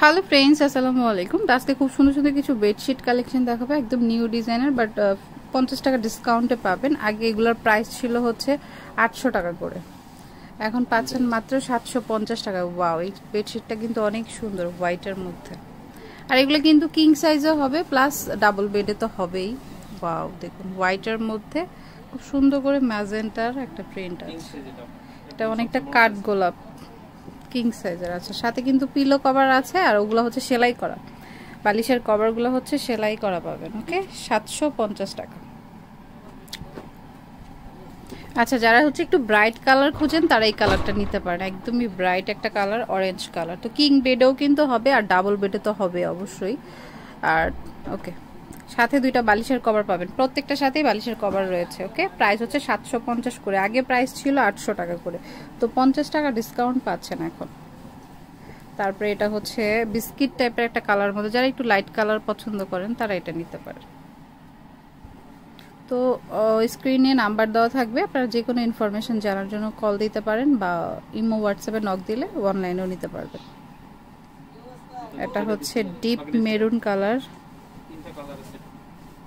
Hello friends আসসালামু আলাইকুম আজকে খুব সুন্দর সুন্দর কিছু বেডশিট কালেকশন দেখাবো। একদম নিউ ডিজাইনার বাট পঞ্চাশ টাকা ডিসকাউন্টে পাবেন। আগে এগুলোর প্রাইস ছিল হচ্ছে আটশো টাকা করে। এখন পাচ্ছেন মাত্র সাতশো পঞ্চাশ টাকা। ওয়াও এই বেডশিটটা কিন্তু অনেক সুন্দর হোয়াইটের মধ্যে। আর এগুলো কিন্তু কিং সাইজও হবে প্লাস ডাবল বেডে তো হবেই। ওয়াও দেখুন হোয়াইটের মধ্যে খুব সুন্দর করে ম্যাজেন্টার একটা প্রিন্ট আছে। এটা অনেকটা কাঠ গোলাপ। কিং সাইজের আছে। সাথে কিন্তু পিলো কভার আছে আর ওগুলো হচ্ছে সেলাই করা। বালিশের কভারগুলো হচ্ছে সেলাই করা পাবেন ওকে সাতশো পঞ্চাশ টাকা। আচ্ছা যারা হচ্ছে একটু ব্রাইট কালার খুঁজেন, তারা এই কালারটা নিতে পারেন। একদমই ব্রাইট একটা কালার অরেঞ্জ কালার তো কিং বেডেও কিন্তু হবে আর ডাবল বেডে তো হবে অবশ্যই। আর ওকে সাথে দুইটা বালিশের কভার পাবেন। প্রত্যেকটা সাথেই বালিশের কভার রয়েছে, ওকে? প্রাইস হচ্ছে সাতশো পঞ্চাশ করে। আগে প্রাইস ছিল আটশো টাকা করে। তো পঞ্চাশ টাকা ডিসকাউন্ট পাচ্ছেন এখন। তারপরে এটা হচ্ছে বিস্কিট টাইপের একটা কালার মধ্যে। যারা একটু লাইট কালার পছন্দ করেন, তারা এটা নিতে পারেন তো স্ক্রিনে নাম্বার দেওয়া থাকবে। আপনারা যে কোনো ইনফরমেশন জানার জন্য কল দিতে পারেন বা ইমো হোয়াটসঅ্যাপে নক দিলে অনলাইনেও নিতে পারবেন। এটা হচ্ছে ডিপ মেরুন কালার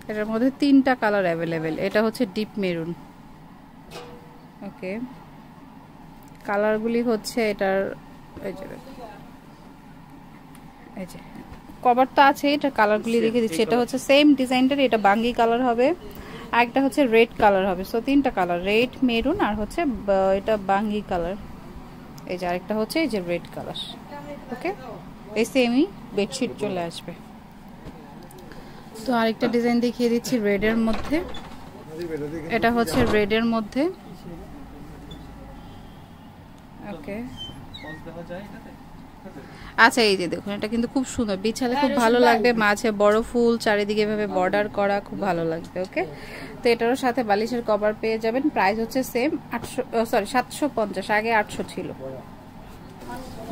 এটার মধ্যে তিনটা কালার অ্যাভেলেবেল এটা হচ্ছে ডিপ মেরুন ওকে কালারগুলি হচ্ছে এটার এই যে এই যে কভার তো আছে এটা কালারগুলি রেখে দিচ্ছি। এটা হচ্ছে সেম ডিজাইনটার এটা বাঙ্গি কালার হবে। আর একটা হচ্ছে রেড কালার হবে। সো তিনটা কালার রেড মেরুন আর হচ্ছে এটা বাঙ্গি কালার এই যে আরেকটা হচ্ছে এই যে রেড কালার ওকে এই সেমই বেডশিট চলে আসবে। তো আরেকটা ডিজাইন দেখিয়ে দিচ্ছি রেডের মধ্যে। এটা হচ্ছে রেডের মধ্যে। ওকে আচ্ছা এই যে দেখুন, এটা কিন্তু খুব সুন্দর। বিছালে খুব ভালো লাগবে, মাঝে বড় ফুল, চারিদিকে ভাবে বর্ডার করা খুব ভালো লাগবে ওকে তো এটারও সাথে বালিশের কভার পেয়ে যাবেন। প্রাইস হচ্ছে সেম আটশো সরি সাতশো পঞ্চাশ, আগে আটশো ছিল।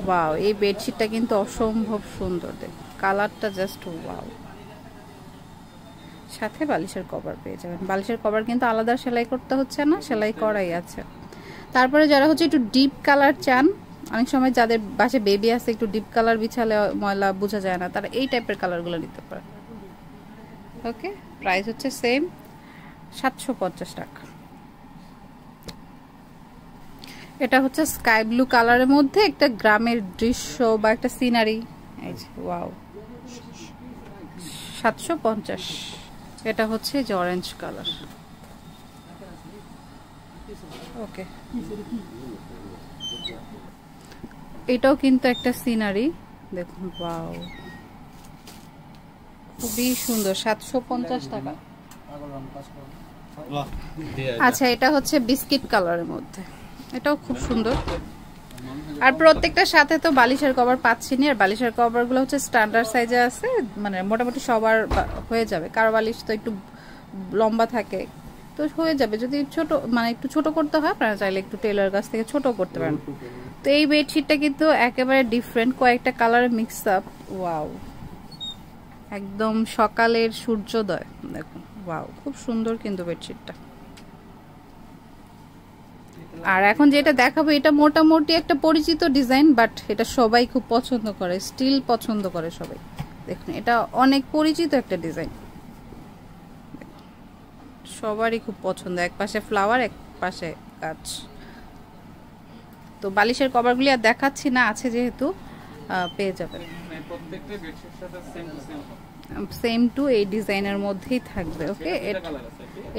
ওয়াও এই বেডশিটটা কিন্তু অসম্ভব সুন্দর, দেখ। কালারটা জাস্ট ওয়াও সাথে বালিশের কভার পেয়ে যাবেন। বালিশের কভার কিন্তু আলাদা সেলাই করতে হচ্ছে না, সেলাই করাই আছে। তারপরে যারা হচ্ছে একটু ডিপ কালার চান, অনেক সময় যাদের বাসে বেবি আছে, একটু ডিপ কালার বিছালে ময়লা বোঝা যায় না, তারা এই টাইপের কালারগুলো নিতে পারে ওকে প্রাইস হচ্ছে সেম সাতশো পঞ্চাশ টাকা। এটা হচ্ছে স্কাই ব্লু কালারের মধ্যে একটা গ্রামের দৃশ্য বা একটা সিনারি এই যে ওয়াও সাতশো পঞ্চাশ। এটা হচ্ছে যে অরেঞ্জ কালার ওকে এটাও কিন্তু একটা সিনারি দেখুন বাও খুবই সুন্দর সাতশো পঞ্চাশ টাকা। আচ্ছা এটা হচ্ছে বিস্কিট কালারের মধ্যে। এটাও খুব সুন্দর। আর প্রত্যেকটার সাথে তো বালিশের কভার পাচ্ছি আর বালিশের কভারগুলো হচ্ছে স্ট্যান্ডার্ড সাইজে আছে মানে মোটামুটি সবার হয়ে যাবে। কারও বালিশ তো একটু লম্বা থাকে, তো হয়ে যাবে। যদি ছোট মানে একটু ছোট করতে হয়, আপনারা চাইলে একটু টেলার কাছ থেকে ছোট করতে পারেন। তো এই বেডশিটটা কিন্তু একেবারে ডিফারেন্ট কয়েকটা কালারে মিক্স আপ ওয়াও একদম সকালের সূর্যোদয়, দেখুন। ওয়াও খুব সুন্দর কিন্তু বেডশিটটা আর এখন যেটা দেখাবো এটা মোটামুটি একটা পরিচিত ডিজাইন বাট এটা সবাই খুব পছন্দ করে স্টিল পছন্দ করে সবাই। দেখুন এটা অনেক পরিচিত একটা ডিজাইন। সবারই খুব পছন্দ এক পাশে ফ্লাওয়ার এক পাশে গাছ। তো বালিশের কভারগুলি আর দেখাচ্ছি না আছে যেহেতু পেয়ে যাবেন। সেম টু এই ডিজাইনের মধ্যেই থাকবে ওকে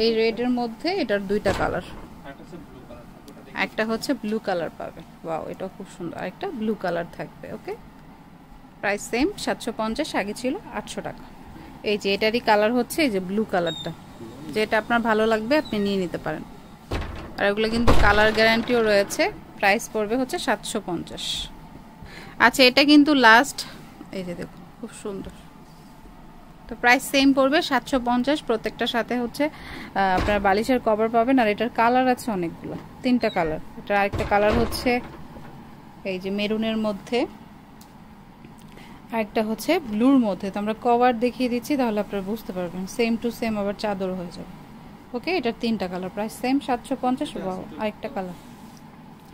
এই রেডের মধ্যে এটার দুইটা কালার একটা হচ্ছে ব্লু কালার পাবে। ওয়াও এটা খুব সুন্দর। আরেকটা ব্লু কালার থাকবে ওকে প্রাইস সেম সাতশো পঞ্চাশ, আগে ছিল আটশো টাকা। এই যে এটারই কালার হচ্ছে, এই যে ব্লু কালারটা যেটা আপনার ভালো লাগবে, আপনি নিয়ে নিতে পারেন। আর এগুলো কিন্তু কালার গ্যারান্টিও রয়েছে। প্রাইস পড়বে হচ্ছে সাতশো পঞ্চাশ। আচ্ছা এটা কিন্তু লাস্ট এই যে দেখুন, খুব সুন্দর। তো প্রাইস সেম পড়বে সাতশো পঞ্চাশ প্রত্যেকটার সাথে হচ্ছে আপনার বালিশের কভার পাবেন আর এটার কালার আছে অনেকগুলো তিনটা কালার এটার আরেকটা কালার হচ্ছে এই যে মেরুনের মধ্যে আরেকটা হচ্ছে ব্লুর মধ্যে। তো আমরা কভার দেখিয়ে দিচ্ছি তাহলে আপনারা বুঝতে পারবেন সেম টু সেম আবার চাদর হয়ে যাবে। ওকে এটার তিনটা কালার প্রাইস সেম সাতশো পঞ্চাশ আরেকটা কালার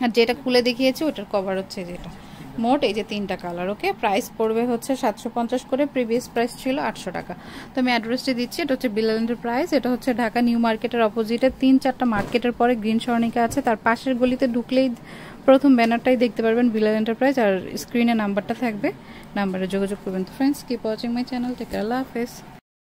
আর যেটা খুলে দেখিয়েছি ওটার কভার হচ্ছে যেটা। মোট এই যে তিনটা কালার ওকে প্রাইস পড়বে হচ্ছে সাতশো পঞ্চাশ করে প্রিভিয়াস প্রাইস ছিল আটশো টাকা। তো আমি অ্যাড্রেসটি দিচ্ছি, এটা হচ্ছে বিলাল প্রাইস এটা হচ্ছে ঢাকা নিউ মার্কেটের অপোজিটে তিন চারটা মার্কেটের পরে গ্রিন স্বর্ণিকা আছে, তার পাশের গলিতে ঢুকলেই প্রথম ব্যানারটাই দেখতে পারবেন বিলাল এন্টারপ্রাইজ আর স্ক্রিনে নাম্বারটা থাকবে। নাম্বারে যোগাযোগ করবেন। তো friends keep watching my channel take আল্লাহ হাফেজ।